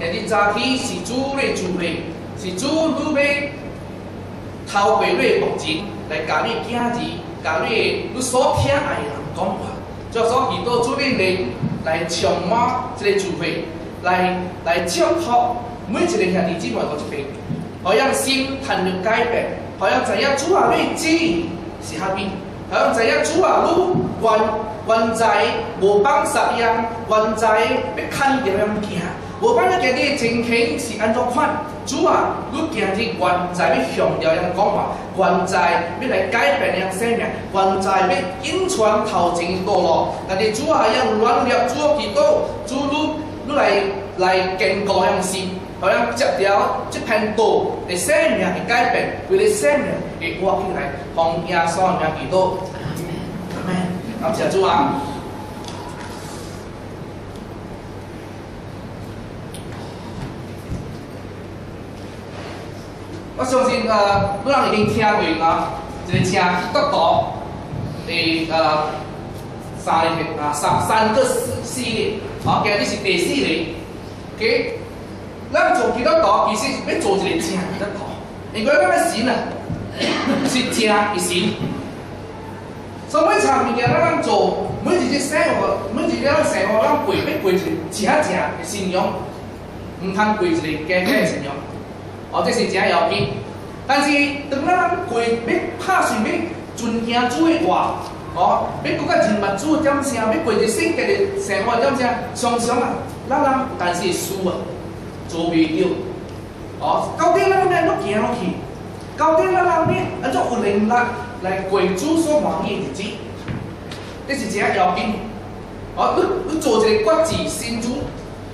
今日早起是主日聚会，是主女要透过你的目前来甲你今日、甲你你所听爱的人讲话，就所祈祷主恁灵来充满这个聚会，来来祝福每一个兄弟姊妹各一边，互样心谈着改变，互样知影主啊，你旨意是虾米，互样知影主啊，你原原在无放杀样，原在要看着样行。无管你今日情形是安怎款，主啊，你今日原在要向着样讲话，原在要来改变样生命，原在要引传头前的道路。但是主啊，要软弱，主啊，祈祷，主你你来来坚固样心，好像接条这片道的生命的改变，为了生命的活起来，奉耶稣名祈祷。阿门。感谢主啊！我相信呃，你人已经听过啊，一个听得到的呃三个啊三三个系系列，好，今日是第四个，OK，咱做基督徒其实要做一个正基督徒，因为咱个神啊是正一神，所以每场物件咱咱做，每一日生活，每一日咱生活，咱过要过一个正正的信仰，唔通过一个假假的信仰。 哦，这是真要紧。但是当咱过要拍算要尊敬主的话，哦，要搁较认物主的点声，要过一圣洁的生活点声，常常啊，咱人但是会输啊，做袂到。哦，到底咱要安怎行落去？到底咱人要安怎有能力来过主所欢喜的日子？这是真要紧。哦，你你做一个决志信主，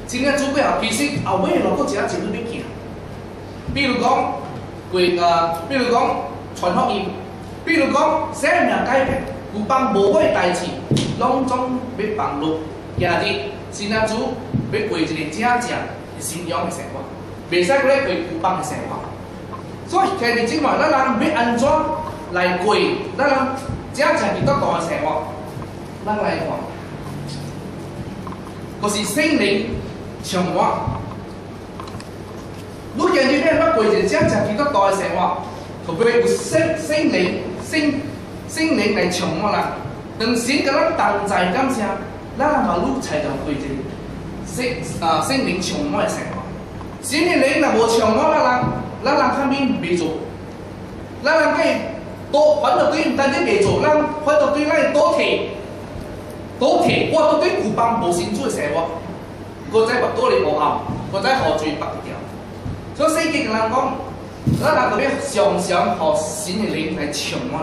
真正主过后，其实后尾落搁一啊一路要行。 比如讲，过呃，比如讲传福音，比如讲生命改变，有帮无好的代志，拢总要放落。今日新阿主要过一个正正的信仰的生活，袂使过咧过有帮的生活。所以今日即卖，咱人要安怎来过咱人正正基督徒的生活？咱来看，就是圣灵充满。 六人裏面乜鬼人將就基督代成話，佢會有聖聖靈聖聖靈嚟從我啦。等先個人當在咁先，那嘛六才就鬼人聖啊聖靈從我成話。聖靈嗱冇從我啦，那人佢邊未做，那人佢多揾到佢唔單止未做，那揾到佢那多提多提，我到佢古邦冇先做成話，個仔白多你冇啱，個仔何罪白條。所以圣经同人讲，咱人特别常常互神的灵来充满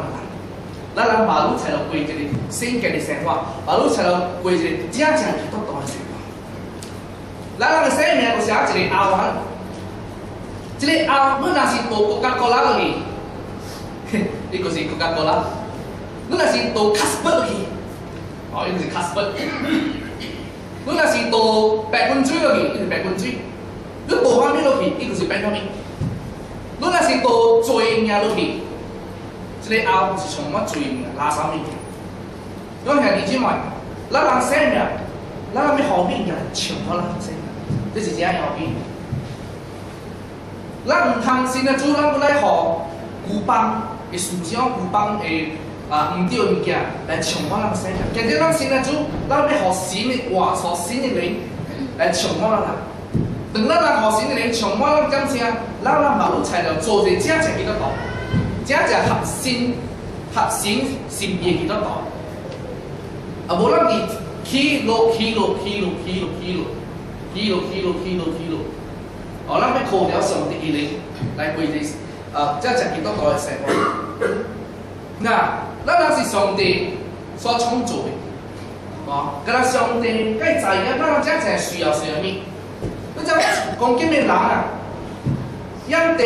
咱，咱人马路才能过一个圣洁的生活，马路才能过一个真正基督徒的生活。咱人的生命就是一个拗王，一个阿王，你若是读国家高拉落去，你就是国家高拉；你若是读卡斯伯落去，哦，你就是卡斯伯；你若是读白滚水落去，你就白滚水。你倒方面落去，伊就是变方面。你若是倒罪孽落去，即个后是充满罪孽、垃圾物件。讲兄弟姊妹，咱人生命，咱要好命件充满咱生命，这是怎样要紧？咱唔通信的主，咱要来互旧帮的思想、旧帮的啊唔对物件来充满咱生命。今日咱信的主，咱要互神的话、互神的灵来充满咱。当咱人互神的灵充满咱感情，咱人嘛有才能做一个正正基督徒，正正合心合神心意基督徒。啊，无咱伫起落起落起落起落起落起落起落起落起落，哦，咱要靠着上帝的灵来过日啊，正正基督徒的生活。那咱若是上帝所创造的，哦，甲咱上帝该知影咱正正需要什么？ 你讲讲今日人啊，养地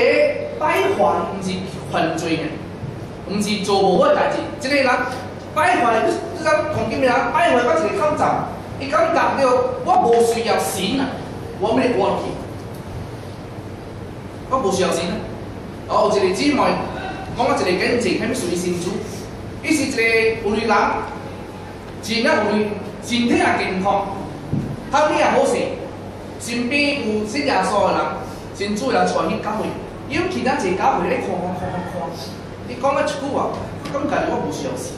摆坏，毋是犯罪呢，毋是做无好代志。一个人摆坏，你你讲讲今日人摆坏，我一个口罩，伊感觉着我无需要神啊，我要活去，我无需要神啊。哦，有一个姊妹讲我一个见证，迄物属于神主，伊是一个有女人，真啊有女，身体也健康，头脑也好势。身边有信耶稣的人，真主要带去教会，因为其他一个教会咧看看看看看，你讲了一句话，我感觉我无需要信，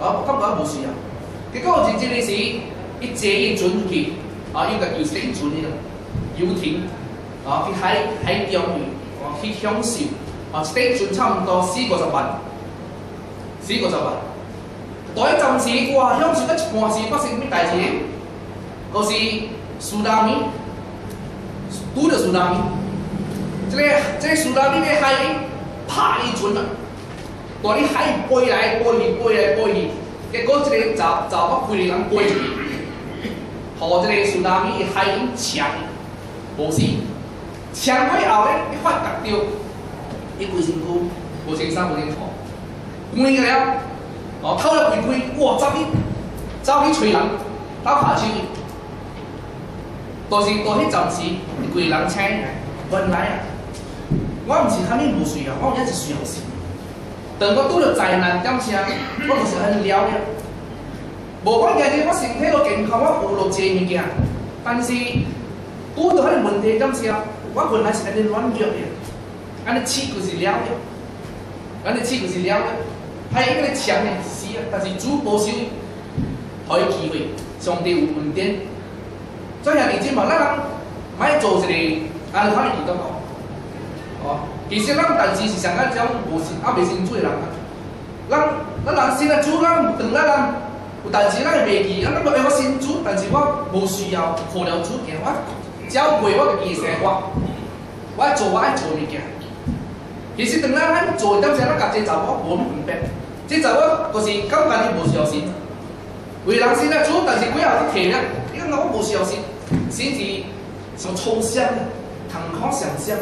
啊，我感觉无需要。结果有一日时，伊坐伊船去，啊，伊个游艇船个游艇，啊，去海海中去，啊，去享受，啊，一顶船差毋多四五十万，四五十万。在暂时，哇，享受得一半时发生咩代志？就是苏拉米，拄着苏拉米，这个这个苏拉米在海里拍伊船啊，带你海飞来飞去，飞来飞去，结果这个查查某几个人飞去，互这个苏拉米海里呛，无死，抢过后咧，一发觉到，伊规身躯无穿衫无穿裤，关个了，哦，偷了开开，哇，走去走去吹人，走下手。但是到迄阵时，一个人请来，原来啊，我毋是虾米无需要，我也是需要神。当我拄着灾难点声，我就是很了了。无管今日我身体都健康，我有落坐物件，但是拄着迄个问题点声，我原来是安尼软弱的，安尼气就是了了，安尼气就是了了。还有迄个强的是啊，但是主保守，互伊机会，上帝有恩典。所以你知嘛？咱人买做一个安尼款的哦。其实咱但是是上个种无信啊，未信主的人啊。咱咱人信了主，咱当咱有代志，咱会袂记。咱讲哎，我信主，但是我无需要靠了主行，我只要过我嘅意思，我我做我爱做物件。其实当咱咱做点时，咱甲这查某无唔白，这查某就是感觉你无需要信。为人信了主，但是几后去摕了，你讲我无需要信。甚至像抽象的、空空想象，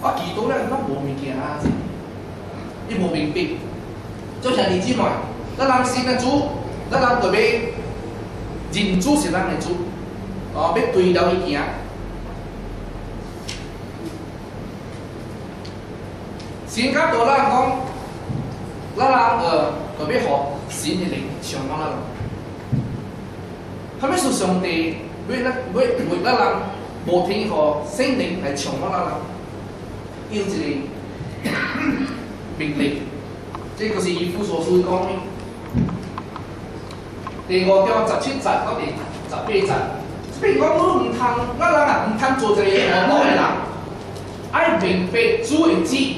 我祈祷咧，我无物件啊，你无明白。就像你即卖，咱人信的主，咱人特别认主是咱的主，哦，要对了伊行。先甲多咱讲，咱人呃特别好，神的灵上满咱人，他们是上帝。为咱为为咱人无天和圣灵来充满咱人，有一个命令，这个是以父所书讲的。第五章十七节到第十八节，比如讲，我唔通，咱人啊唔通做一个恶道的人，爱明白主的旨，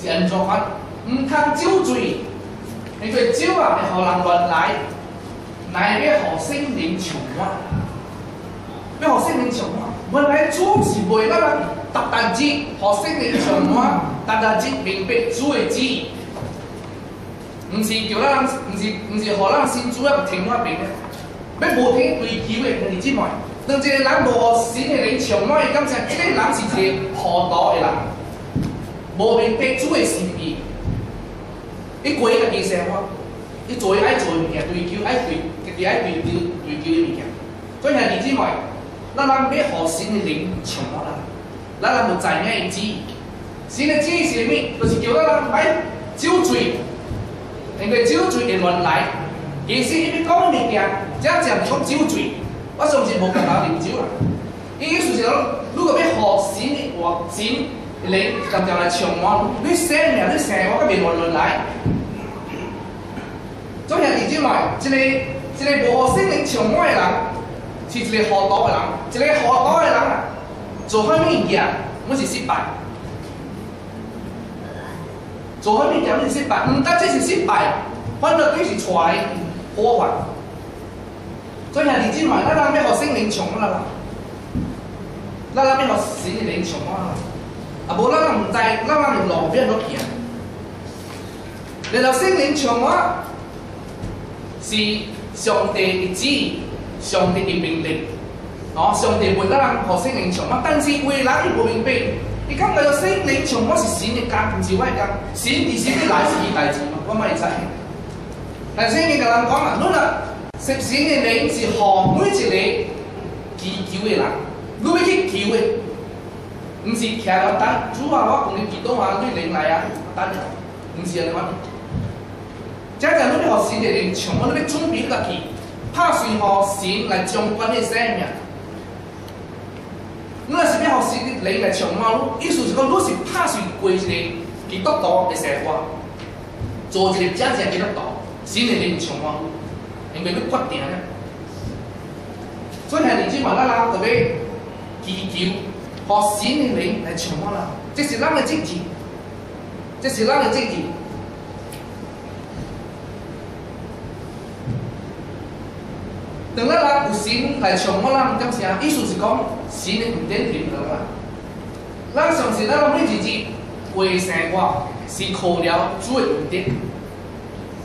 是安怎款？唔通酒醉，因为酒啊会互人乱来，乃要互圣灵充满。 要学圣灵充满，原来主是为咱人达单只学圣灵充满，达单只明白主的旨意，毋是叫咱，毋是毋是互咱新主一个天花板的，要无天对机会，你知嘛？当一个人无神的灵充满，伊感觉即个人是一个糊涂的人，无明白主的心意，伊过家己生活，你做爱做的物件，追求爱追，家己爱追求追求的物件，所以兄弟姊妹。咱人要互神的灵充满咱，咱人要知影伊旨意。神的旨意是啥物？就是叫咱人莫酒醉，因为酒醉会乱来。其实伊要讲物件，真正讲酒醉，我甚至无共人啉酒啦。伊意思是讲，如果要互神的话，神灵常常来充满，你生命你生活个袂乱乱来。总兄弟姊妹，一个一个无互神灵充满的人。是一个好道的人，一个好道的人啊，做啥物件，我是失败。做啥物件是失败，毋单只是失败，反倒对是出来破坏。所以兄弟姊妹，咱人要互圣灵充满啦，咱人要互神灵充满啦，啊无咱人毋知，咱人路边落行。然后圣灵充满是上帝的旨意。上帝的命令，哦，上帝为咱人互圣灵充满，但是为人伊无明白，伊感觉到圣灵充满是神的工，毋是我的工，神伫神的来是伊代志嘛，我咪知。但圣经甲人讲啊，侬啊，神神的灵是互每一个祈求的人，你要去求的，毋是徛了等，主啊，我共你祈祷啊，你灵来啊，等，毋是安尼款。真正你要互神的灵充满，你要准备家己。 拍算互神来掌管你生命。你若是要互神灵来充满你，意思是讲你是拍算过一个基督徒的生活，做一个真正基督徒，神的灵充满你，因为你决定了。所以兄弟姊妹，咱人特别祈求，互神的灵来充满咱，这是咱的政治，这是咱的政治。 当咱人有神来充满咱，点啥？意思是讲神的恩典临到咱。咱相信咱每日日过生活是靠了主的恩典。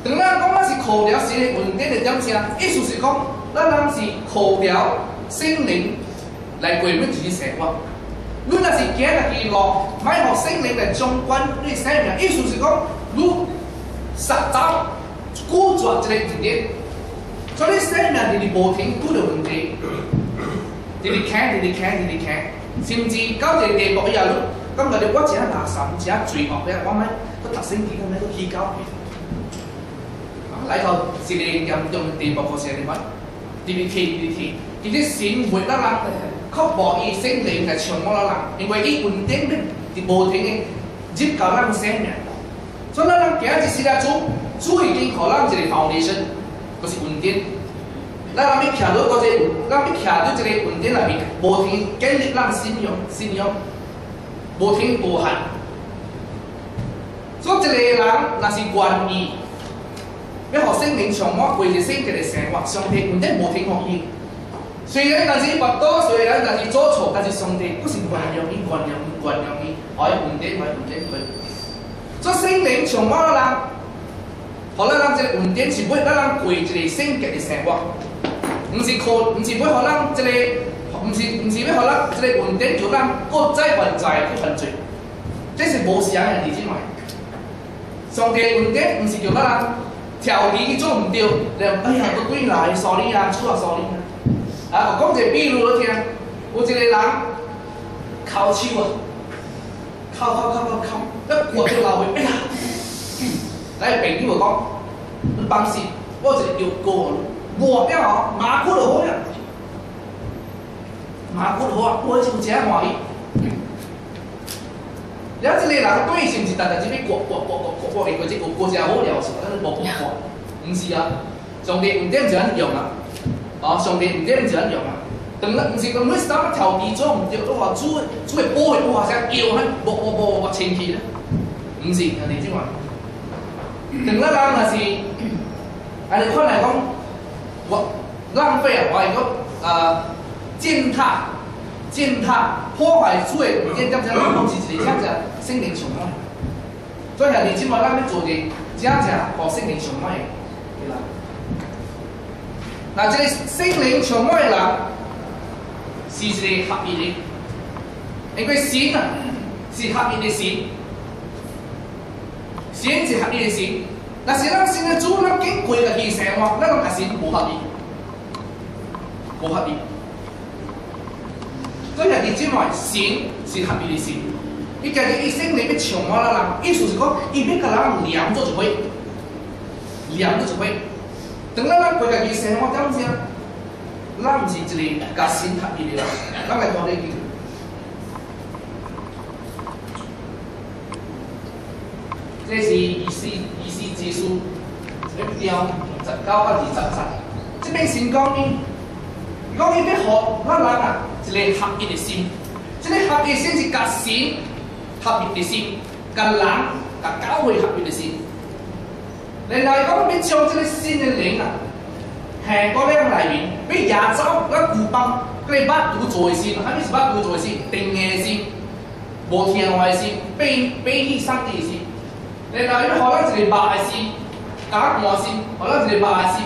当咱讲咱是靠了神的恩典的点啥？意思是讲咱人是靠了圣灵来过每日日生活。你若是行家己路，买互圣灵来掌管你生命，意思是讲你实走固着一个恩典。 所以生命日日无停拄着问题，日日看，日日看，日日看，甚至到一个地步以后，感觉着我真垃圾，真罪恶咧，我咪去读圣经，我咪去祈祷。来到一个严重的地步，就是安尼款，日日听，日日听，其实神会咱人确保伊圣灵来充满咱人，因为伊稳定的、无停的入到咱生命。所以咱人行一世来做，主已经互咱一个 foundation。 就是稳定，咱阿咪徛到嗰只，咱阿咪徛到这个稳定内面，无停建立咱信用，信用无停无限。所以一个人若是愿意，要互生命充满过着圣洁的生活，上帝唔得无停互伊。虽然但是跋倒，虽然但是做错，但是上帝不是原谅伊，原谅伊，原谅伊，爱稳定，爱稳定佢。所以生命充满了人。 互咱人即个稳定是要咱人过一个性格的生活，毋是靠，毋是要互咱即个，毋是毋是要互咱即个稳定，叫咱搁再还债去犯罪，这是无相的，弟兄们。上帝稳定毋是叫咱人调皮做毋对，然后哎呀，搁几来所以啊，错啊，sorry 啊。啊，我讲一个比喻落听，有一个人哭手啊，哭哭哭哭哭，一过着老话，哎呀！来朋友讲，你放心，我一个药膏，抹掉哦，马虎就好呀，马虎就好啊，我就真欢喜。了这个人对是毋是，逐日只要过过过过过过，或者过过只好了是，但是无不好，毋是啊，上帝唔点就安用啊，哦，上帝唔点就安用啊，当然毋是讲你三个调皮做毋对，都话煮煮个煲个煲下只摇喺，无无无无清气咧，毋是，兄弟姊妹。 等咱人若是，安尼款来讲，我浪费啊，或者讲呃践踏、践踏、破坏主的物件，点怎咱拢是一个正正圣灵充满。所以兄弟姊妹，咱要做的正正互圣灵充满的，对啦。那这个圣灵充满的人，是一个合一的，因为神啊是合一的神。 先是合意的心，但是咱现在主咱经过个去生活，咱个心无合意，无合意。所以弟兄妹，心是合意的心，伊家己一生里面充满了人，意思是讲，伊要甲人连做一回，连做一回。当咱咱过家己生活点啥？咱毋是一个甲心合意的人，咱来看你。这是意思意思之书，一条十九到二十七。这边先讲呢，讲伊要学咱人啊，一个合一的心。这个合一心是甲神合一的心，甲人甲教会合一的心。另外讲要将这个新的灵啊，下到咱内面，要亚洲咱古邦，佢捌读做的心，还是捌读做的心，定的心，无听话的心，背背起上帝的心。 另外，要互咱一个肉的心，甲咱心，互咱一个肉的心，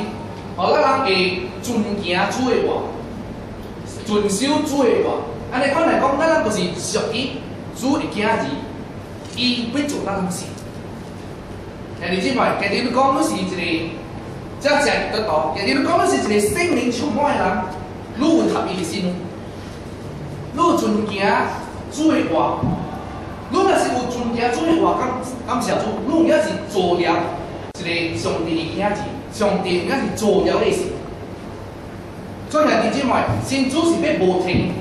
互咱人会遵行主的话，遵守主的话。安尼款来讲，咱人就是属于主的囝儿，伊要做咱东西。兄弟姊妹，今日你讲你是一个正正得到，今日你讲你是一个心灵充满的人，你有合一的心，你有遵行主的话。你若是有尊敬主的话，感感谢主，你也是做了一个上帝的儿子，上帝也是做了的事。所以兄弟姐妹，信主是要无停、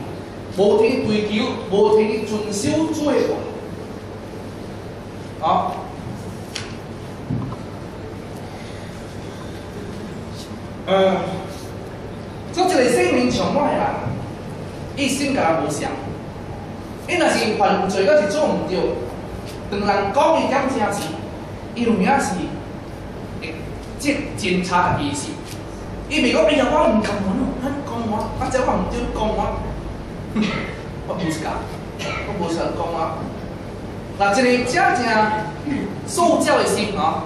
无停追求、无停遵守主的话。好，呃，做一个生命上歹啦，一心甲人无相。伊若是犯罪，阁是做毋对，当人讲伊点正是，伊有影是会即侦查家己是。伊袂讲，哎呀，我毋甘愿哦，咱讲我，啊，这我毋对讲我，我无是讲，我无想讲我。那一个正正受教的心吼，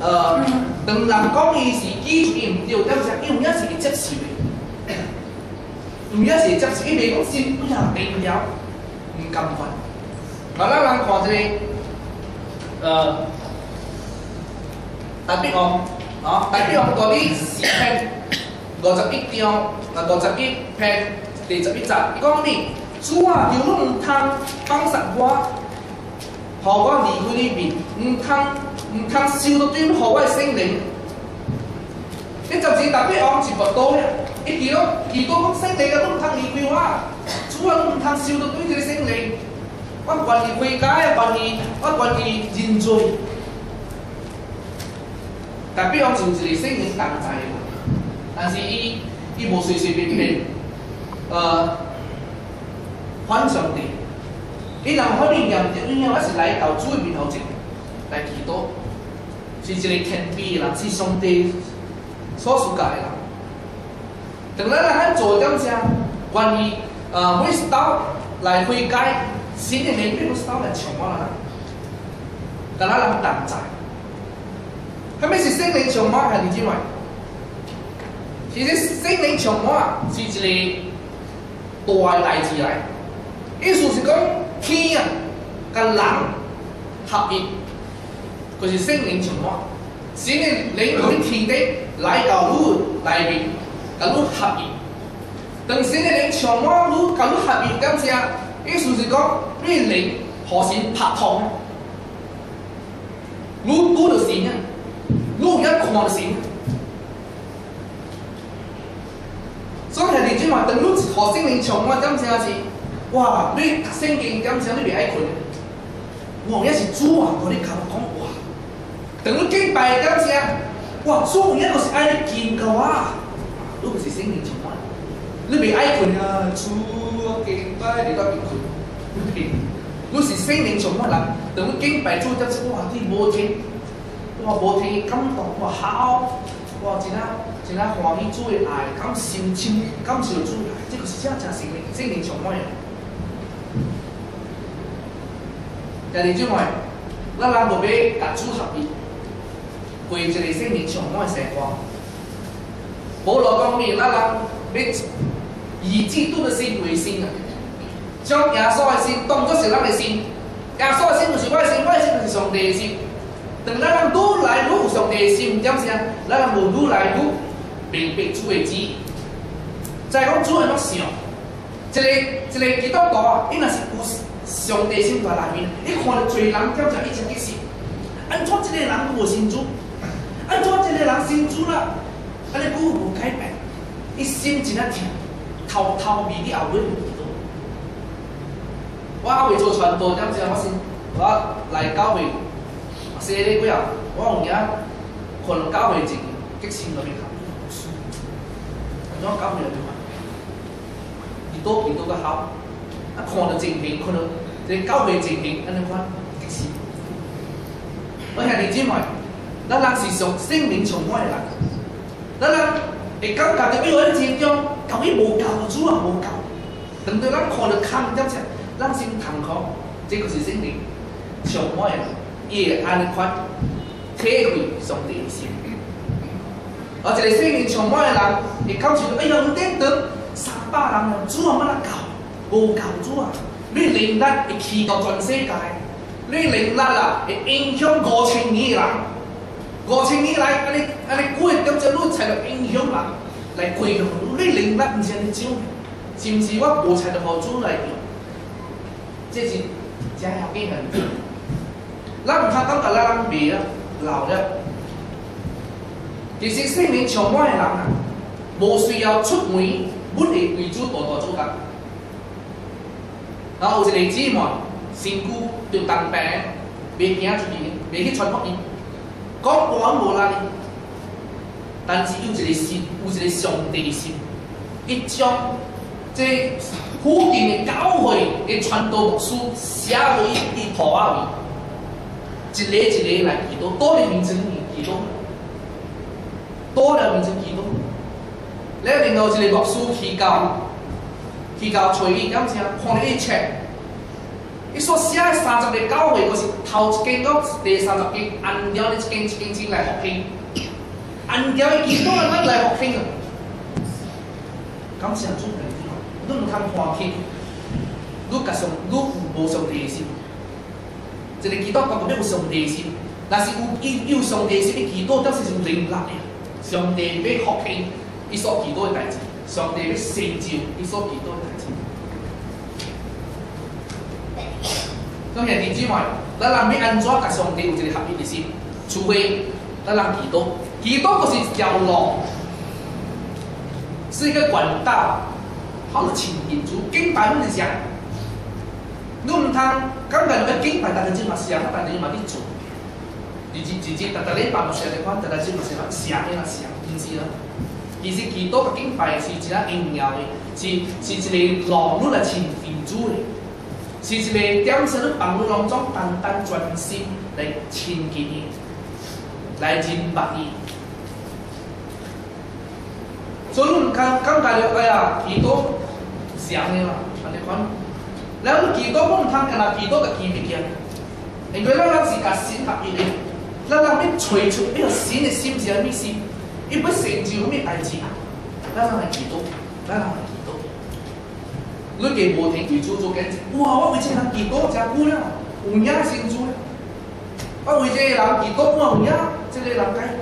呃，当人讲伊是记住伊毋对，点正伊有影是会接受的，有影是会接受，伊袂讲心哎呀定了，毋甘愿。那咱人看一个，呃，大比方。哦，代表到底四篇五十一章，啊五十一篇第十一集，伊讲你主啊，求你毋通放杀我，互我离开你面，毋通毋通受到对互我的圣灵。你就是特别往是佛道呀， 伊祈祷祈祷讲圣灵啊，你毋通离开我，主啊，都唔通受到对这个圣灵，我愿意悔改，愿意我愿意认罪。但比方就一个圣灵同在的，但是伊伊无随随便便，呃，反上帝。伊若可能验着，因为我是来到主的面头前来祈祷，是一个天卑的人，是上帝所属家的人。等咱来做点啥，关于呃每一道来悔改，新的每每道来充满啦，但咱人同在。虾米是心灵充满？兄弟姊妹，其实心灵强化是一个大代志来，意思是讲天啊，甲人合一，就是心灵充满。神的灵从天地来 到汝内面，甲汝合一。当神的灵充满汝，甲汝合一，感谢，意思是讲你灵和神拍通，汝拄着神啊。路一看就行，所以兄弟姊妹，当你和圣灵充满，感谢是，哇！你读圣经，感谢你袂爱困，哇！也是主啊，和你讲讲哇！当你敬拜，感谢，哇！主一个是爱你敬个哇！ 你不是圣灵充满，你袂爱困啊！主啊，敬拜你都别困，你是圣灵充满人，当你敬拜主，则是哇！你无听。我无听感动，我好，我真啊真啊欢喜主的爱，感心深感受主爱，这个是正正心灵心灵上满的。第二种话，咱人无要甲主合一，过一个心灵上满的生活。 保罗讲咩？咱人要以基督的心为心啊，将耶稣的心当作是咱的心，耶稣的心就是我的心，我的心就是上帝的心。当咱人愈来愈有上帝的心，点啥？咱人无愈来愈明白主的旨意。再讲主安怎想？一个一个基督徒啊，伊若是有上帝心在内面，伊看到罪人点啥？伊真激心。安怎一个人无信主？安怎一个人信主了？安尼久无改变，伊心真啊痛，偷偷秘伫后尾无祈祷。我为做传道，点啥？我先我来教会。说咧几啊？我有影可能教会前激心那边看，怎教会了对嘛？几多几多个好？啊，看到情形，可能这教会情形安尼款激心。我兄弟姊妹，咱人是上生命充满的人， 咱人会感觉到比如咱心中教伊无够，主啊无够，等到咱看到空点者，咱心痛苦，这个是生命充满的人。也安尼款体会上帝的心，而一个生命充满的人，会感受到，哎呀，唔顶当三百人了，主啊，乜啦够，无够主啊！你灵力会去到全世界，你灵力啊会影响五千年的人，五千年来，安尼安尼过，感觉你才能影响人来过着，你灵力唔是安尼少，是毋是我无才能互主来用？这是真要紧很。咱唔通感觉咱人未啊老了，其实生命充满的人啊， 无需要出门，阮会为主大大做工。然后有一个姊妹，身躯着重病，袂行出去，袂去传福音， 讲我无力，但是有一个心，有一个上帝的心，一将这固定的教会的传道牧师写落伊伊图仔位，一个一个来祈祷，多了名称祈祷，多了名称祈祷。咧，另外一个牧师去到去到找伊，感情看了一切。伊所写的三十个教会，就是头一间到第三十间，按照你一间一间间来复兴，按照伊祈祷的咱来复兴啊。感谢主人，你毋通欢喜，你甲上你有无上帝心？一个祈祷讲要有上帝心，若是有有有上帝心的祈祷，则是有灵力的。上帝要复兴。伊所祈祷的代志，上帝要成就伊所祈祷的代志。咁兄弟姊妹，咱人要安怎甲上帝有一个合一的心？除非咱人祈祷，祈祷就是一条路，是一个管道，好是亲近主，敬拜阮是啥？你毋通感觉要敬拜，但是即嘛想，但是嘛伫做，日日日日，逐逐礼拜嘛想咧看，逐逐即嘛想想咩啦想，毋是啦。其实祈祷甲敬拜是一个重要的，是是一个路，你来亲近主的，是一个点上你放你当中单单专心来亲近伊，来认白伊。所以你感感觉着哎呀，祈祷是安尼啦，安尼款。然后祈祷，我毋通干那祈祷甲祈物件，因为咱人是？甲心合一的，咱人要找出迄个神的心是安咩事？伊要成就什物代志？咱人来祈祷，咱人来祈祷。你家无停为主做见证，哇！我为这人祈祷真久了，有影成主了。我为这个人祈祷，我有影，这个人改变。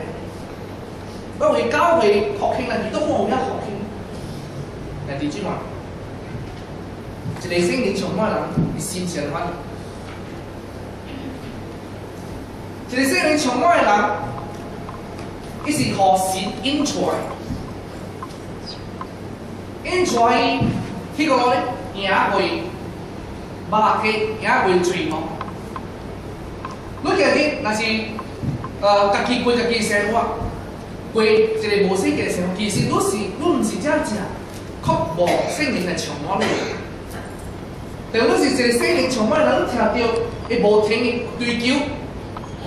我为教会复兴来祈祷，我有影复兴。来弟兄们，一个圣灵充满人，伊心是安怎？一个圣灵充满人。伊是互神引出来，引出来 迄个咧，行过马街，行过水路。你今日若是呃家己过家己生活，过一个无生嘅生活，其实你是你毋是这样子，确无圣灵来充满。但你是一个圣灵充满人，听到会无停的追求，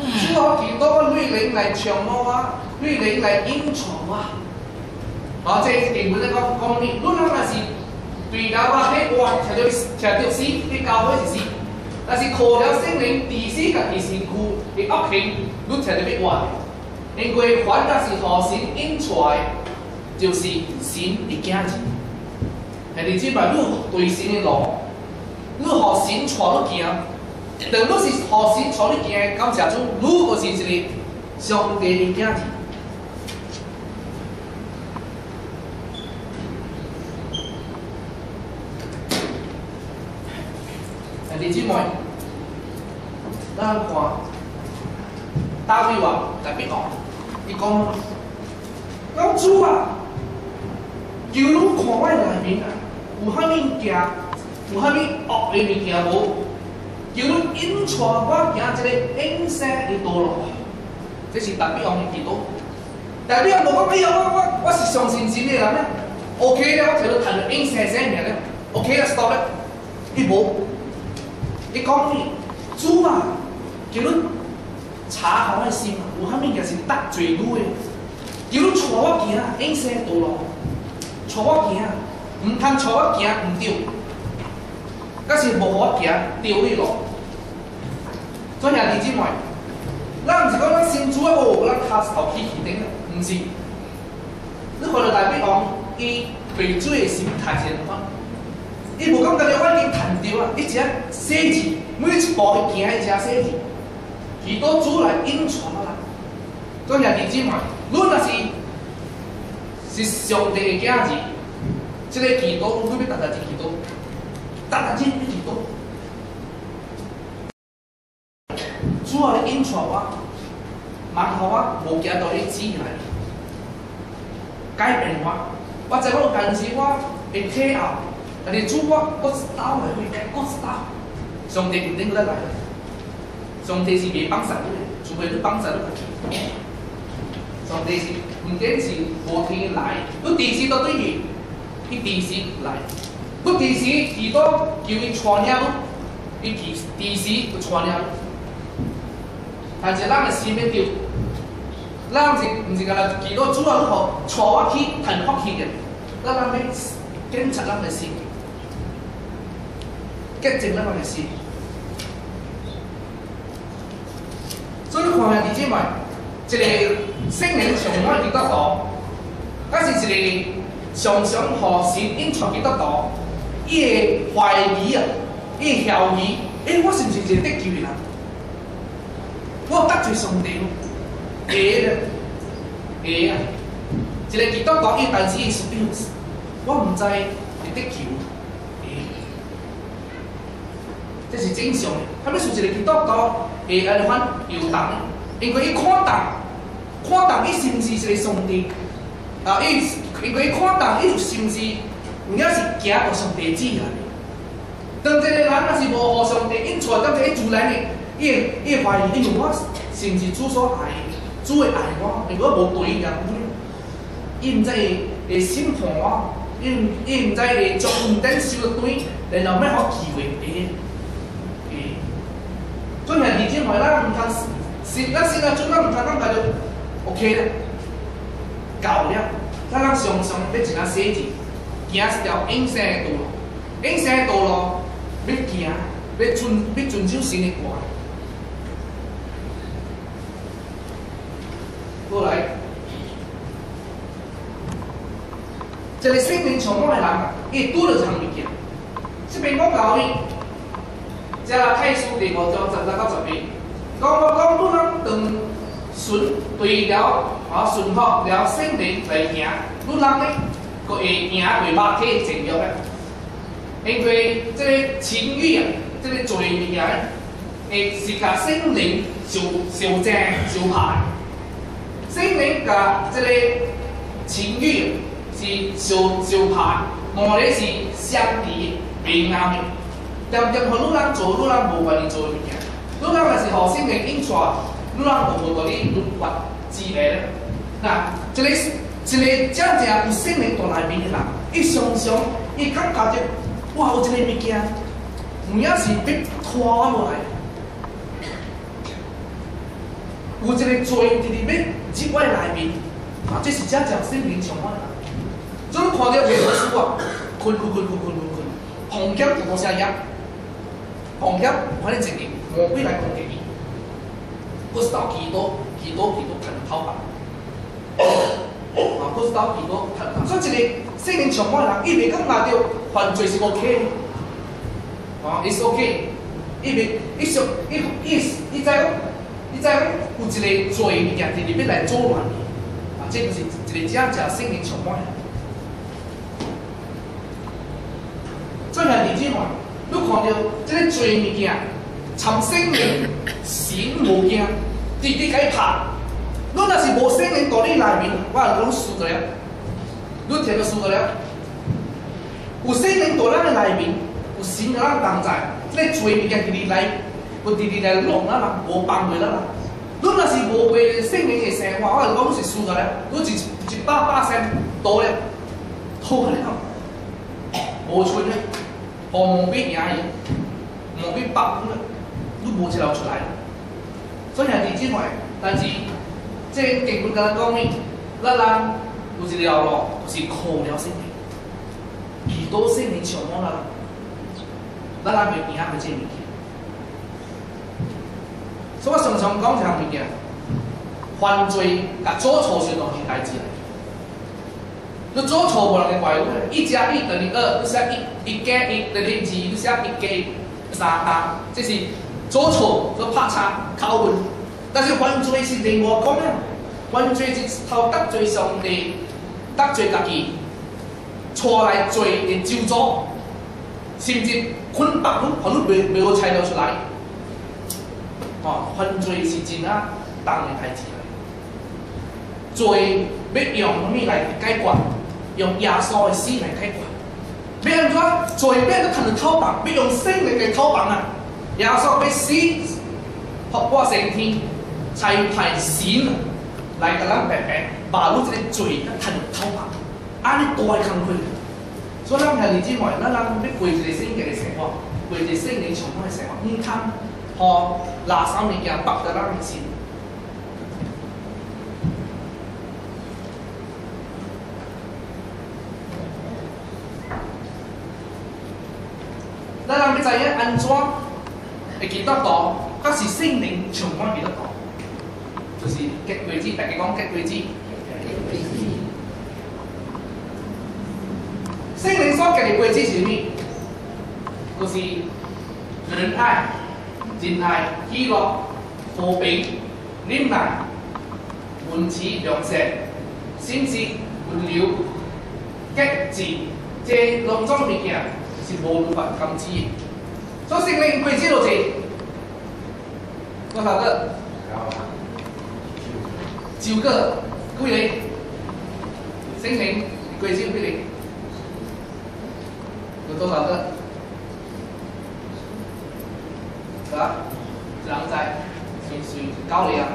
主啊，祈祷我内灵来充满我。你灵来隐藏啊！哦，即是根本咧讲讲你，你若若是对了我迄话，听着听着死，你教会是死；但是靠了圣灵，第四个第四句的恶行，你听着别话。因为凡若是何神引出来，就是神的囝子。系你知嘛？你对神的路，你何神带你行？但你是何神带你行？感谢主，你就是一个上帝的囝子。弟兄妹，咱看大卫王来别讲，伊讲，老主啊，求你看我内面啊，有虾米行，有虾米恶的物件无？求你引带我行一个隐生的道路。这是大卫王的祈祷。大卫王无讲，哎呀，我我我是上信心的人咧，OK 咧，我睇到谈到隐生生命咧，OK 啦，stop 咧，伊无。 你讲你主啊，叫你查下我心，有虾米件是得罪你的，叫你带我行应生道路，带我行，毋通带我行毋对，嗰是无我行对的路。所以兄弟姊妹，咱毋是讲咱信主啊，哦，咱卡头起起顶毋是。你看到大比讲，伊被主的心态是安怎？伊无讲家己我已经谈着啊！伊只写字，每一步伊行伊只写字，祈祷主来引传啦。所以兄弟姊妹，你若是是上帝的囝子，即个祈祷你要逐日去祈祷，逐日去祈祷。主啊，你引传我，望互我无行到你指引，改变我。我知我但是我会退后，但是主我我知道的，我知道，上帝肯定会来。上帝是袂帮助你，除非你帮助你。上帝是唔仅是无天来，你地时都对伊，伊地时来，你地时伊都叫伊传了，伊地地时就传了。但是咱个心要着，咱是毋是干那祈祷主啊，你好带我去幸福去嘅？咱咱要检查咱个 心，洁净咱个心。所以你看下弟兄们，一个圣灵上满几多度，嗰是一个常常互神引传几多度，伊会怀疑啊，伊会怀疑，诶，我是不是一个得救人？我得罪上帝，会咧，会啊！一个基督徒伊但是伊是表示，我唔知会得救，会，这是正常的。他要是一个基督徒会安尼款摇动，因为伊看重，看重伊是毋是个上帝？啊，伊因为伊看重，伊就是毋是，毋也是行到上帝旨意。当一个人若是无互上帝引出，当一个自然的。伊会伊会怀疑，因为我是毋是主所爱，主会爱我，因为我无对伊人伊毋知会会审判我，伊毋伊毋知会将恩典收对，然后要互机会诶诶。所以弟兄们，咱毋通是咱现在做咱毋通讲家就 OK 了，够了。咱咱常常要一下写字，行一条硬生的道路，硬生的道路要行，要遵要遵守神的话。过来，这个圣灵充满的人，伊多了一项物件。这边我教你，这拉太书第五章十六到十八，讲我讲不能当顺对了啊顺服了圣灵来行，不能呢，个会行为肉体情欲的，因为这个情欲啊，这个罪物件，会是甲圣灵相相争相害。圣灵甲即个情欲是相相拍，两个是相敌平衡的。点点互女人做女人无愿意做的物件，女人若是互圣灵引出，女人就无互你律法之类咧。那一个一个真正有圣灵在内面的人，伊常常伊感觉着，哇，有一个物件，唔也是要拖我落来。有一个罪，直直要入我内面，啊，这是真正圣灵充满的。所以看到耶稣啊，困困困困困困困，红脚有无声音？红脚反正一个魔鬼来攻击伊，不是到几多几多几多可能逃跑，啊，不是到几多可能。所以一个圣灵充满的人，伊袂感觉到犯罪是 OK，啊，is OK，伊袂，伊想，伊伊伊知讲。你在有一个罪物件，直直要来作乱你，啊，这就是一个真正圣灵充满的。最后弟兄们，你看到这个罪物件，参圣灵神无惊，直直甲伊拍。你若是无圣灵在你内面，我讲输得了。你听到输得了？有圣灵在咱的内面，有神在咱同在，这个罪物件直直来。我直直来弄啦啦，无帮袂啦啦。你若是无为圣灵的生活，我是讲是输个咧，你一一百百声多咧，好咧，无出咧，何毛病赢伊，毛病百分咧，你无一条出来。所以兄弟姊妹，但是即经过甲咱讲呢，咱人有一条路是靠了圣灵，遇到圣灵上满啦，咱人袂赢袂这物件。所以我常常讲一项物件，犯罪甲做错是两件代志。你做错无人会怪你，一加一等于二，你写一，一加一等于二，你写一加一三单，这是做错，做拍叉扣分。但是犯罪是另外讲啊，犯罪是偷得罪上帝，得罪家己，错来罪的咒诅，甚至捆绑你，互你袂袂好猜得出来。哦，犯罪是真啊，重的代志。罪要用什么来解决？用耶稣的死来替换。别人说随便都看到偷房，别用圣灵来偷房啊！耶稣被死，复活升天，才派神来给咱白白把路这个罪给看偷房，安尼大嘅工课。所以咱兄弟姊妹，咱咱要过一个圣洁的生活，过一个圣灵充满的生活，唔通和垃圾物件绑在咱的心。咱人要知影安怎会记得到，嗰是圣灵充满记得到，就是结果子，大家讲结果子。圣灵所结的果子是咩？就是仁爱、仁爱、喜乐、和平、忍耐、温慈、良善、信实、温柔、节制，这六种物件。是无法禁止， 所以圣灵规矩就是，多少个？九个。规矩。圣灵规矩规矩有多少个？是吧？人在，谁谁教你啊？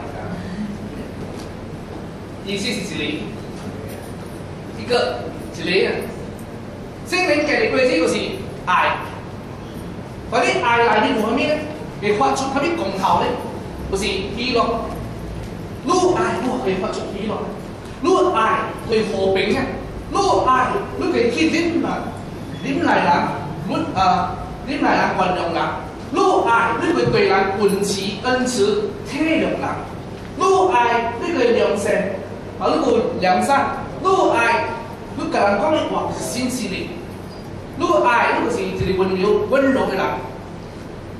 意思是一个，一个，一个。圣灵给的规矩就是。爱，嗰啲爱嚟啲做咩咧？佢发出嗰啲共头咧，不是喜乐。攞爱攞佢发出喜乐，攞爱佢和平嘅，攞爱攞佢去忍耐，忍耐人，攞啊忍耐人宽容人，攞爱攞佢对人温慈恩慈体谅人，攞爱攞佢良善，啊攞佢良善，攞爱攞甲人讲嘅话是真实 的。如果爱，如果是一个温柔、温柔的人，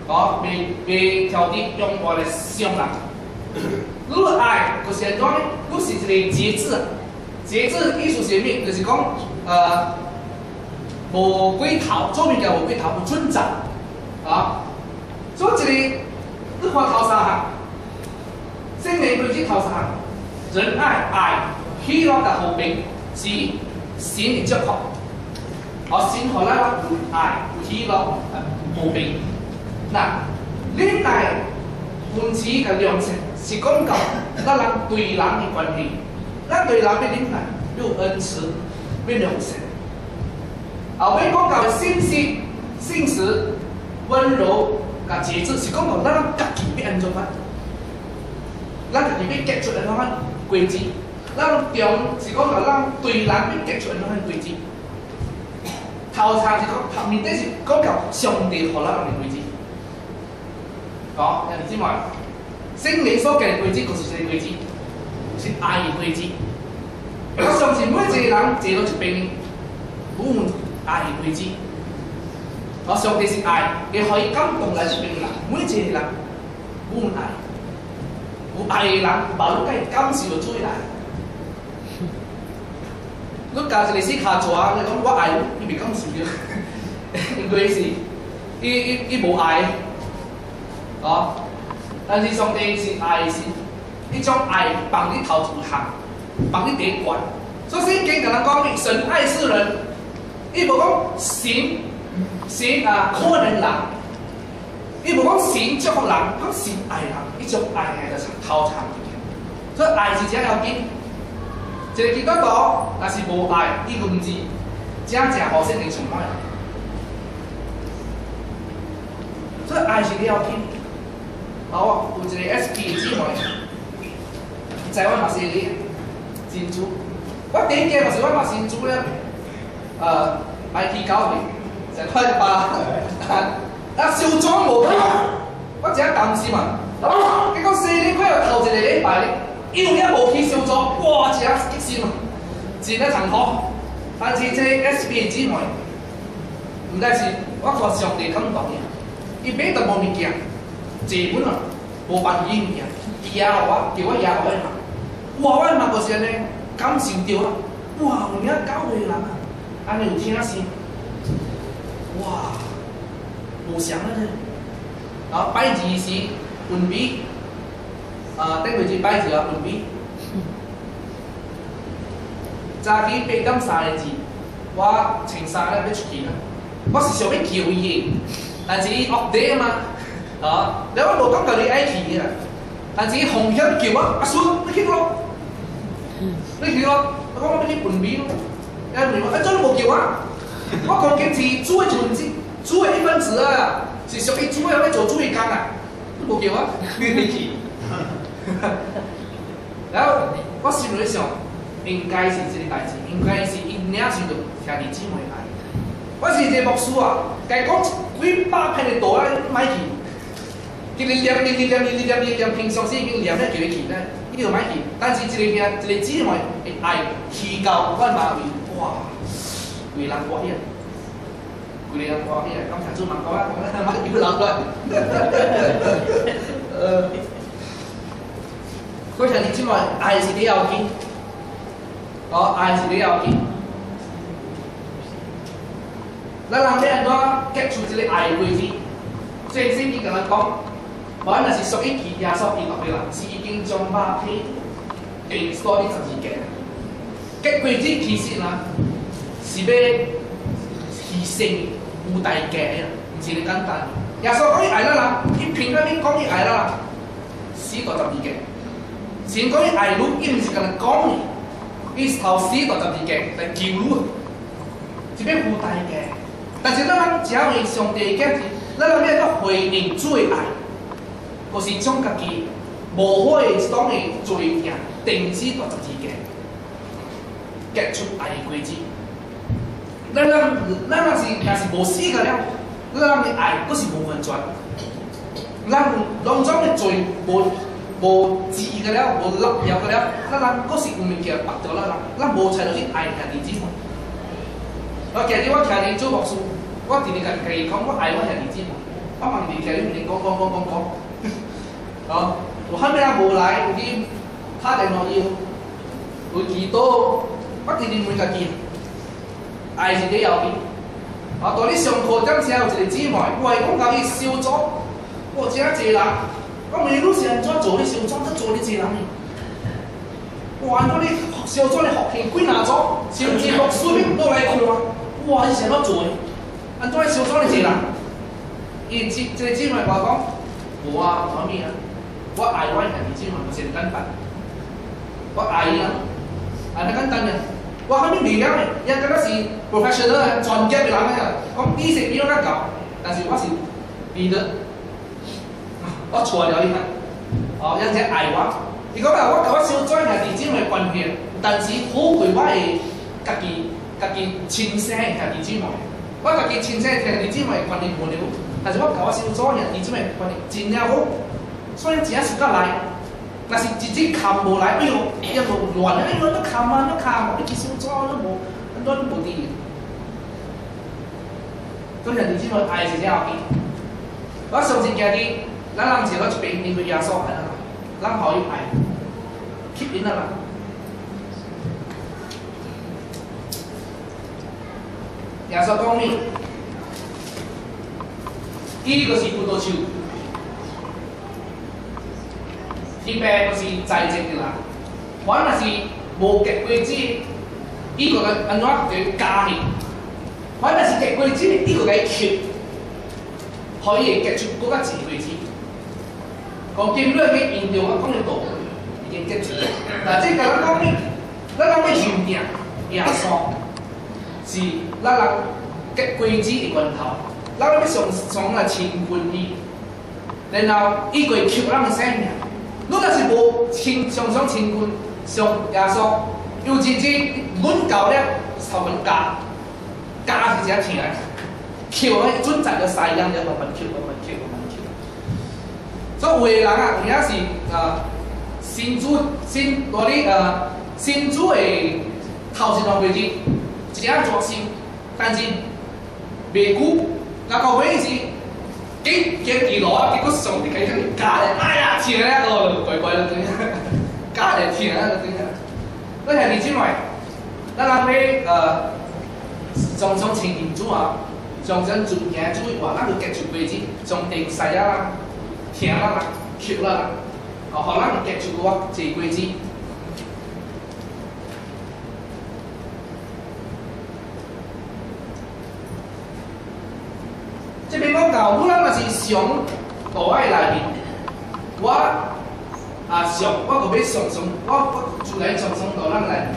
哦，被被调节用我来形容。如果爱，就是安怎呢？如果是一个节制，节制艺术是咩？就是讲，呃，无鬼头，做物件无鬼头，无准则，啊，所以一个你看头三项，圣灵规矩头三项，仁爱、爱、喜乐甲和平是神的祝福。我先学咱话爱、喜乐、和平。那忍耐、温慈甲良善是讲到咱人对人的关系。咱对人要忍耐，要恩慈，要良善。后尾讲到信实、信实、温柔甲节制，是讲到咱家己要安怎法。咱家己要结出安怎法规矩。咱中是讲到咱对人要结出安怎法规矩。头场是讲，面底是讲到上帝互咱的规矩，讲，兄弟姊妹，圣灵所给的规矩就是这个规矩，是爱的规矩。我相信每一个人坐到一边，有爱的规矩。我上帝是爱，也可以感动来一边人，每一个人有爱，有爱的人，把路该感受出 来。你教一个死卡住啊！你讲我爱你，伊袂感受着，应该是伊伊伊无爱，哦。但是上帝是爱是，伊种爱放你头一项，放你第一关。所以经甲咱讲，神爱世人，伊无讲神神啊可怜人，伊无讲神祝福人，讲神爱人，伊种爱系就是头场。所以爱是只要紧。一个基督徒，但是无爱，伊个毋是正正好圣灵充满。所以爱是了紧。好，有一个 S P 姊妹，在我嘛是哩珍珠。我第一件嘛是我嘛珍珠了，呃，I T 交会，就快八，啊，小庄无去，我只担心嘛。结果四日快要头一个礼拜咧。因为也无去小组，哇，真激心嘛，真个痛苦。但是这 S B 之外，毋但是我看上帝感动伊，伊买淡薄物件，坐本啊，无办伊物件，伊也我叫我也落去嘛。哇，我嘛就是安尼感受着啊，哇，有影教会人啊，安尼有听声，哇，无相啊呢。啊，拜二时分别。啊，顶回去摆一个分别，乍起八減三個字，我情三咧要出去啦。我是想要求伊，但是伊惡地啊嘛，啊，你我無感覺你愛去啦。但是伊紅險叫我阿叔，你去咯，你去咯，我講我俾你半邊咯，你明嘛？阿叔你無叫我，我講緊是主嘅存子，主嘅一分子啊，是屬於主嘅要做主嘅工啊，你無叫我，你去。然後我心裏想。应该是这个代志，应该是因领受到兄弟姊妹爱。我是一个牧师啊，该讲几百篇的道啊，买去。今日念念念念念念念念，平常时已经念了几个去咧，伊就买去。但是一个兄一个姊妹的爱，提高我嘛为哇，为人欢喜，为人欢喜，刚才做蛮高啊，买又老了。呃。嗰阵你知嘛？爱是几要紧， có ideology là làm thế là nó cách chủ chỉ là ideology thế thì mình cần là có bởi là sự ý kiến nhà sau kiến học là chỉ kinh trong ba thế. Kiến story thậm chí kể. Cái quy trình kỳ sĩ là sự bê hy sinh ưu đại kể không chỉ là đơn giản nhà sau có cái ai đó là im bình cái mình có cái ai đó là chỉ có thậm chí kể. Xin có cái ai lúc im chỉ cần nói. có 于是头死到十二节来救我，这边附带的。但是咱只要为上帝坚持，咱要要回应最爱，就是将家己无好的一种的罪行，停止到十二节，结出爱的果子。咱人咱若是若是无死个了，咱的爱还是无完全，咱拢总的罪无。無字嘅咧，無粒有嘅咧，嗱嗱嗰時唔明其實白咗啦嗱，嗱無齊到啲矮人哋知。我其實我其實做博士，我天天跟佢講，我矮我人哋知，我問你其實你講講講講講，哦，我後面啊無來，你他哋我要，我幾多，我天天每個見，矮自己有啲。啊！到你上課嗰陣時候，我哋姊妹，喂，講緊啲笑咗，我只一隻啦。咁你嗰時人再做，你少裝得做你自諗嘅。哇！嗰啲少裝你學期歸納咗，甚至六書你唔到你看，哇！你成乜做？人多你少裝你自諗。然之即係之咪話講，我啊講咩啊？我愛我係之咪唔係簡單，我愛啊，係得簡單嘅。我後面嚟緊，人家嗰時 professional 專業嘅人嚟嘅，咁呢成邊有得搞？但是我是 leader。我错了你下。哦，因此爱我，如果啦，我甲我小转下弟姊妹关系，但是好为我的家己家己亲生的弟姊妹，我家己亲生的弟姊妹关系没了，但是我甲我小转下弟姊妹关系真的好，所以真是间来，若是直接看无来，哎呦，哎呦，乱，哎呦，你看嘛，你看，你去小转，你无，乱不滴。转下弟姊妹爱是了，我相信家己。Lalang chỉ có chuyện thì bây giờ so phải là lang hỏi phải keep in là nhà so công đi cái gì cũng được chịu thì bé cái gì tài chính thì là là gì vô kết quy chế đi cái anh nói cái gia đình quan là gì kết quy chế đi cái cái chuyện 可以結出嗰個智慧之。講經略嘅應用啊，講嘅道已經結束。嗱，即係咱講咩？咱講咩修定耶穌是咱人結果子的源頭，咱要上上來親近伊，然後伊會吸咱嘅生命。如果是無親上上親近上耶穌，有日子阮教了頭文教，教是只聽，吸咧準在個西洋就慢慢吸，慢慢吸，慢慢吸。做回人啊，有影是啊，新主新嗰啲啊，新主嘅頭前浪背景，一隻作新，但是未久，那個尾是幾幾幾耐啊？結果上啲計真假嘅，哎呀，天啊，個怪怪啦，真假嘅天啊，真係。那係你之外，那人咧呃，從從前面主啊，從從做嘢主話，那個結束背景，從定勢啊。行啦啦，跳啦啦，哦，可能夾住我這幾支。即邊講到，可能若是上大愛內面，我啊上我個要上上，我我就來上上大人來。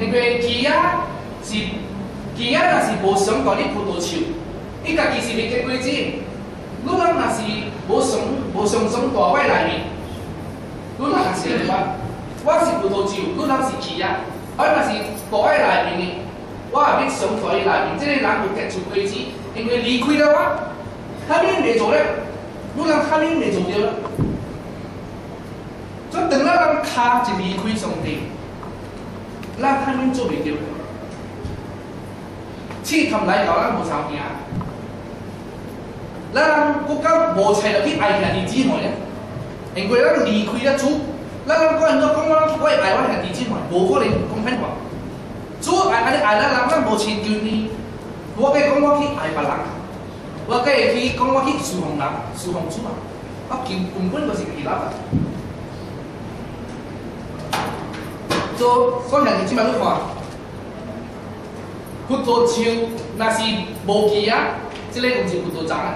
因為佢啊是佢啊，若是無上到你葡萄樹，你家己是未結果子。如咱若是无上无上上大海内面，如咱若是我我是葡萄酒，如咱是鸡啊，我若是大海内面的，我也要上大海内面，即个人有结出果子，因为离开了我。他们未做咧，如果他们未做掉了，所以等到咱卡一离开上帝，咱他们做袂着。试探来到咱无参行，咱国家无采着去爱兄弟姊妹咧，因为咱离开了主，咱个人都讲我我会爱我兄弟姊妹，无可能讲反话。主爱安尼爱咱人，咱无亲近伊，我计讲我去爱别人。我计会去讲，我去侍奉人、侍奉主啊！我根根本就是其他个。做所以人即摆去看，葡萄树若是无枝啊，即个毋是葡萄长啊。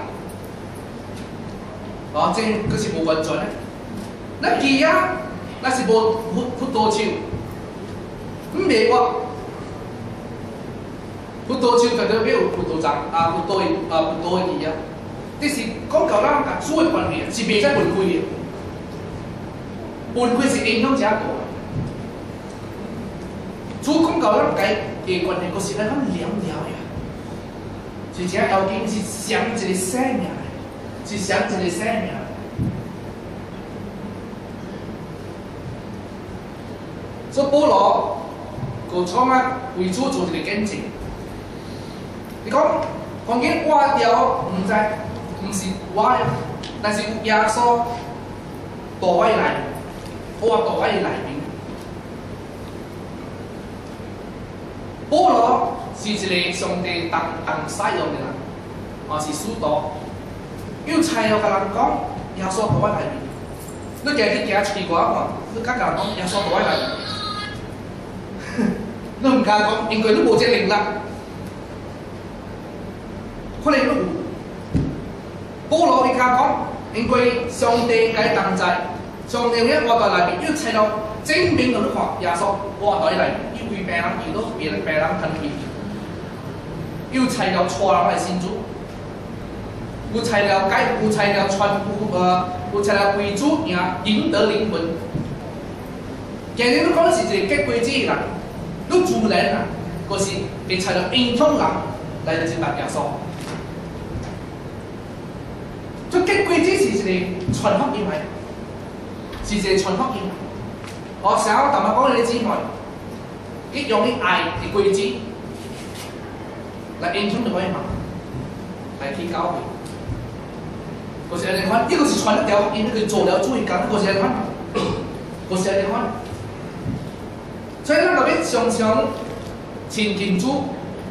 哦，即个是无完全诶。那枝啊，若是无葡葡萄树，毋袂活。葡萄树代表有葡萄长，啊，葡萄啊，葡萄叶啊，这是讲到咱甲主的关系，是袂使分开的。分开是影响遮大。主讲到咱家的关系，可是咱很了了呀。是遮要紧是上一个生命， 是上一个生命。所以保罗，个创啊，为主做一个见证。你讲，环境外调毋知，毋是我呀，但是耶稣大海内，我大海内面。保罗是一个上帝当当使用的人，也是使徒。 yêu chạy vào làm con, nhà số bảo vệ lại. Nó kể cái kẻ chỉ quá mà, nó các cả con nhà số bảo vệ lại. Nó không cả con, những người nó bộ chơi lình lặng có lẽ nó bố lỗ đi cả con, những người xong đề cái tặng giải xong đề cái bảo vệ lại yêu chạy đâu. Chứng minh nó khoảng nhà số bảo vệ lại. Yêu quý mẹ lắm, yêu đó biệt mẹ lắm yêu yêu chạy đâu cho lắm, lại xin 病，要采到错人来信主，有材料改，有材料传，有呃，有材料为主赢赢得灵魂。今日你讲是一个结果子人，你自然啊，就是会采到影响人来接纳耶稣。就结果子是一个传福音来，是一个传福音。我想要同我讲你姊妹，一用你爱的果子来影响着我嘛，来去教会。 嗰时安尼款，一个是传一条福音，一个做了主义工，嗰时安尼款，嗰时安尼款。所以咱特别常常亲近主，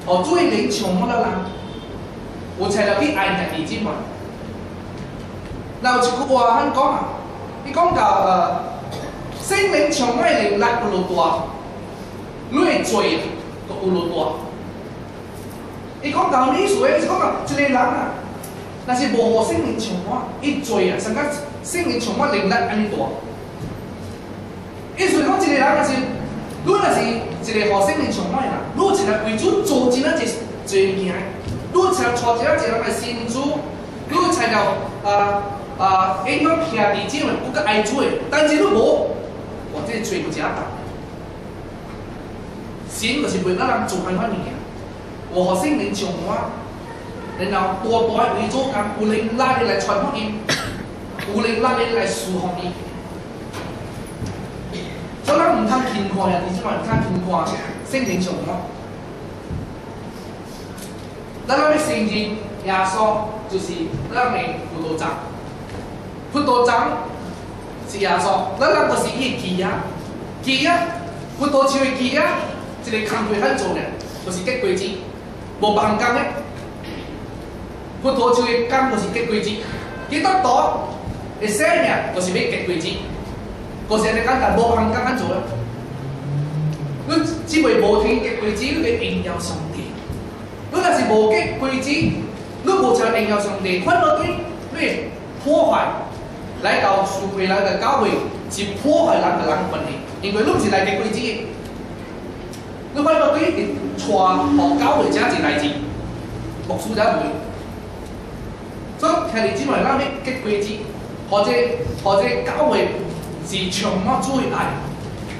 哦，主义灵充满了人，有才了去爱兄弟姊妹。有一句话很讲啊，伊讲到呃，生命充满能力有偌大，你会罪都有偌大。伊讲到你思诶，是讲到一个人啊， 但是无互生命充满，伊罪啊，甚至生命充满能力安尼大。意思讲一个人若是，你若是一个互生命充满诶人，你有一个为主做真啊一一物件，你有一个带一个一个来信主，你有才到啊。啊，因为兄弟姊妹不个爱做，但是你无，或者做不正当。神就是为咱人做番番物件，我和生命充满，然后多多为做工，有力拉你来传福音，有力拉你来侍奉伊。所以咱唔通轻看兄弟姊妹，唔通轻看生命充满。咱要承认耶稣就是咱的葡萄长。葡萄长是耶稣，咱人就是伊枝啊，枝啊，葡萄树的枝啊，一个工会很做呢，就是结果子，无别项工咧。葡萄树的根就是结果子，几多大的生命就是要结果子，就是安尼简单，无别项工很做咧。你只为无听结果子，你会荣耀上帝；你若是无结果子，你你无像荣耀上帝，看到对对破坏来到社会来到教会，是破坏人甲人关系，因为你是来给规矩的。你看到对是带互教会正是来自牧师才会。所以兄弟姊妹，咱要结规矩，或者或者教会是充满主的爱。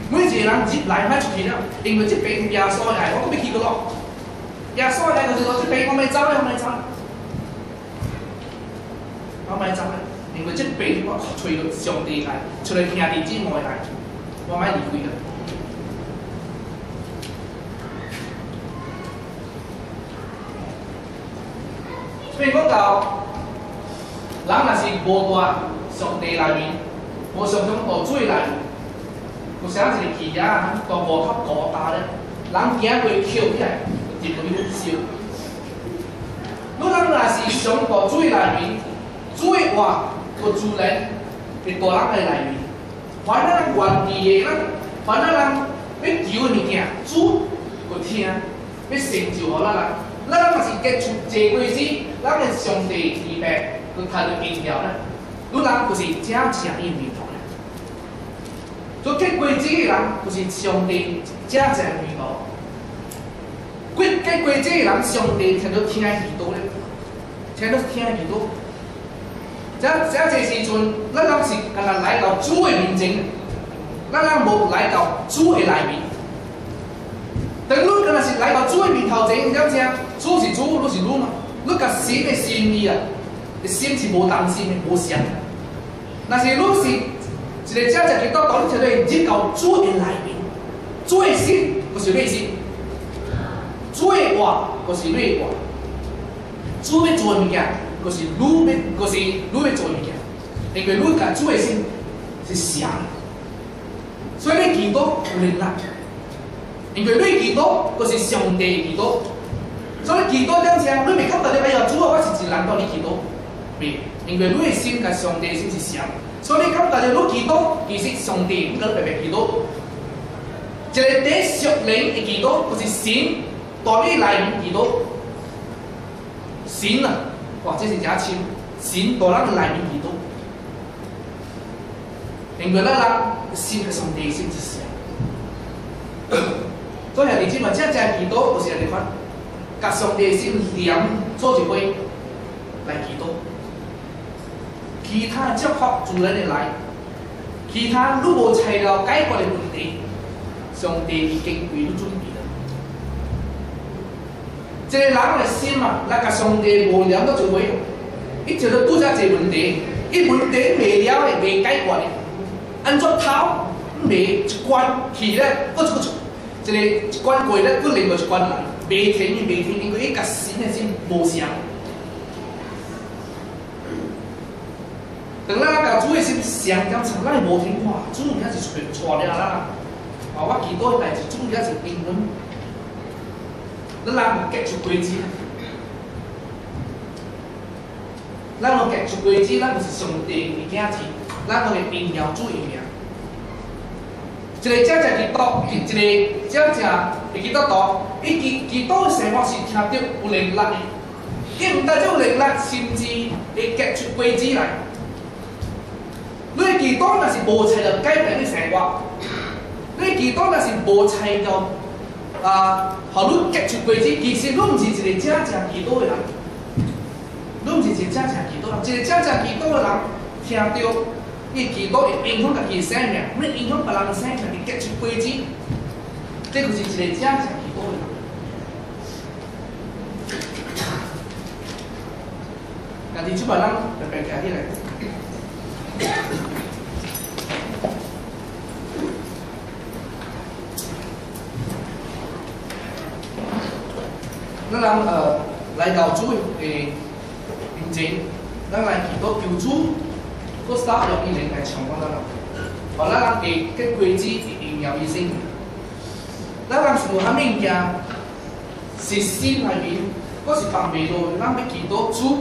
每一个人入来歹出去了，因为这边耶稣的爱，我都要去个咯。耶稣的爱就是说，这边我咪走咧，我咪走。我咪走咧，因为这边我找到上帝爱，找到兄弟姊妹爱，我咪离开了。所以讲到， 人若是无在上帝内面，无上中到水内面。有啥一个企业啊，都无较高大咧，人行过翘起来，就入去烧。你人若是上到水内面，水外个自然会大人在内面。凡咱原地的，咱凡咱人要求的物件，主个听，要成就互咱人。咱若是结出这规矩，咱的上帝预备， 佮他的名条咧，你人就是正正意味。做结规矩的人，就是上帝正正遇到。结结规矩的人，上帝听到听耳朵咧，听到听耳朵。这这这时阵，咱人是刚刚来到主的面前，咱人无来到主的内面。等你刚刚是来到主的面头前，了解主是主，你是你嘛？你甲神的心意啊，心是无担心的，无想。那是你是。一个正正基督徒，你听到入到主的内面，主的心就是内心，主的话就是内话，主要做物件就是你要，就是你要做物件，因为你甲主的心是像，所以你祈祷有力。量，因为你祈祷就是上帝祈祷，所以祈祷两者，你未感觉到。哎呀，主，我是一人到。你祈祷，未，因为你的心甲上帝的心是像。所以咁大家都祈祷，其实上帝唔跟白白祈祷，一个第属灵嘅祈祷，就是神代你来祈祷，神啊，或者是假亲，神代咱来祈祷，因为咱人心嘅上帝心是神，所以你知嘛，真正祈祷就是人哋款，甲上帝心连做一杯来祈祷。其他接合自然的来，其他如果材料解决的问题，上帝已经为你准备了。一个人的心啊，那个上帝无聊到就会，伊就拄着一个问题，伊问题未了的未解决的，按怎头未一关去咧，搁一个一个一关过咧，搁另外一关来，未停伊未停，因为伊甲神的心无相。等咱甲主的心相感情，咱无听话，主也是错错了啦。啊，我祈祷的代志，主也是应允。咱人有结出规矩，咱有结出规矩，咱就是上帝的子子，咱会荣耀主的名。一个正正基督，一个正正的基督徒，伊基基督的生活是听到有能力的，伊毋但只有能力，甚至会结出规矩来。你几多那是无才到改变你生活，你几多那是无才到啊，互你结出规矩，其实你毋是一个正正几多的人，你毋是一个正正几多人，一个正正几多的人听到你几多会影响家己生命，你影响别人生命，你结出规矩，这就是一个正正几多的人。家己出别人就变起来。咱 nó nằm ở ờ, lại đầu chuỗi thì hình chính. Nó là chỉ tốt cứu chú. Có sao được ý định là chẳng quan đâu và nó làm cái cái quy chi thì ý nhau ý sinh. Nó làm sự hàm mình kia sự xin là vì có sự phạm bị rồi nó mới chỉ tốt chú.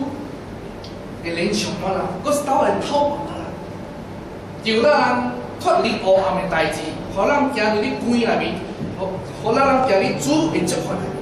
Thì lên chẳng quan đâu có sao là thâu. 透我人，叫咱脱离黑暗诶代志，互咱行入你关内面，互互咱行入主诶祝福内面。